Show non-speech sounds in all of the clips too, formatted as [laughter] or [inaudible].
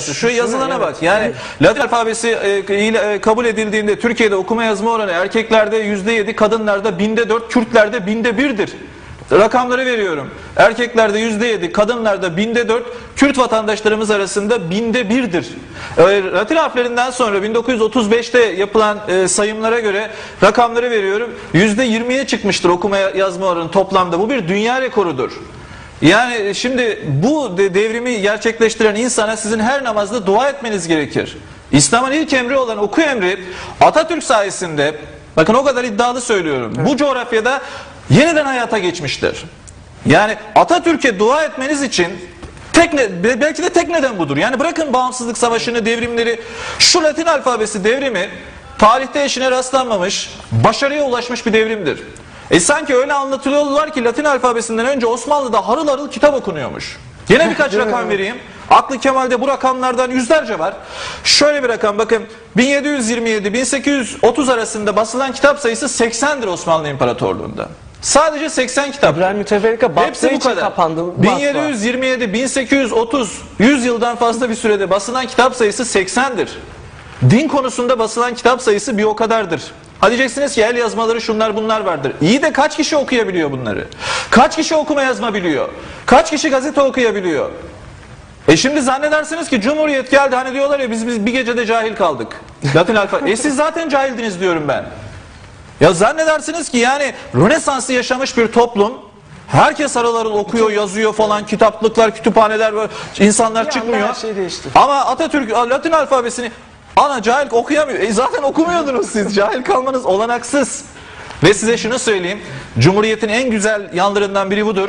Şu yazılana bak. Yani Latin alfabesi e, ile, e, kabul edildiğinde Türkiye'de okuma yazma oranı erkeklerde yüzde yedi, kadınlarda binde dört, Kürtlerde binde birdir. Rakamları veriyorum. Erkeklerde yüzde yedi, kadınlarda binde dört, Kürt vatandaşlarımız arasında binde birdir. E, Latin harflerinden sonra 1935'te yapılan e, sayımlara göre rakamları veriyorum. Yüzde yirmiye çıkmıştır okuma yazma oranı toplamda. Bu bir dünya rekorudur. Yani şimdi bu de- devrimi gerçekleştiren insana sizin her namazda dua etmeniz gerekir. İslam'ın ilk emri olan oku emri Atatürk sayesinde bakın o kadar iddialı söylüyorum. Bu coğrafyada yeniden hayata geçmiştir. Yani Atatürk'e dua etmeniz için tek ne- be- belki de tek neden budur. Yani bırakın bağımsızlık savaşını, devrimleri, şu Latin alfabesi devrimi tarihte eşine rastlanmamış, başarıya ulaşmış bir devrimdir. E sanki öyle anlatılıyorlar ki Latin alfabesinden önce Osmanlı'da harıl harıl kitap okunuyormuş. Yine birkaç [laughs] rakam vereyim. Aklı Kemal'de bu rakamlardan yüzlerce var. Şöyle bir rakam bakın 1727-1830 arasında basılan kitap sayısı 80'dir Osmanlı İmparatorluğu'nda. Sadece 80 kitap. İbrahim Müteferrika battığı Hepsi bu için kadar. kapandı. Basma. 1727, 1830, 100 yıldan fazla bir sürede basılan kitap sayısı 80'dir. Din konusunda basılan kitap sayısı bir o kadardır. Ha diyeceksiniz ki el yazmaları şunlar bunlar vardır. İyi de kaç kişi okuyabiliyor bunları? Kaç kişi okuma yazma biliyor? Kaç kişi gazete okuyabiliyor? E şimdi zannedersiniz ki Cumhuriyet geldi hani diyorlar ya biz, biz bir gecede cahil kaldık. Latin alfa. E siz zaten cahildiniz diyorum ben. Ya zannedersiniz ki yani Rönesans'ı yaşamış bir toplum herkes harıl okuyor, yazıyor falan, kitaplıklar, kütüphaneler var, insanlar çıkmıyor. her şey değişti. Ama Atatürk Latin alfabesini ana cahil okuyamıyor. E zaten okumuyordunuz siz. Cahil kalmanız olanaksız. Ve size şunu söyleyeyim. Cumhuriyetin en güzel yanlarından biri budur.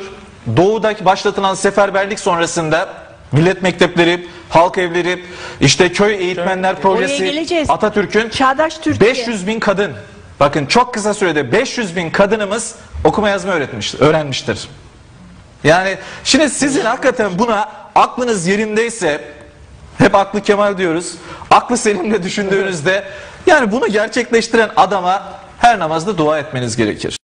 Doğudaki başlatılan seferberlik sonrasında millet mektepleri, halk evleri, işte köy eğitmenler Oraya projesi. Atatürk'ün Çağdaş Türkiye. 500 bin kadın. Bakın çok kısa sürede 500 bin kadınımız okuma yazma öğretmiş, öğrenmiştir. Yani şimdi sizin hakikaten buna aklınız yerindeyse hep aklı kemal diyoruz. Aklı selimle düşündüğünüzde yani bunu gerçekleştiren adama her namazda dua etmeniz gerekir.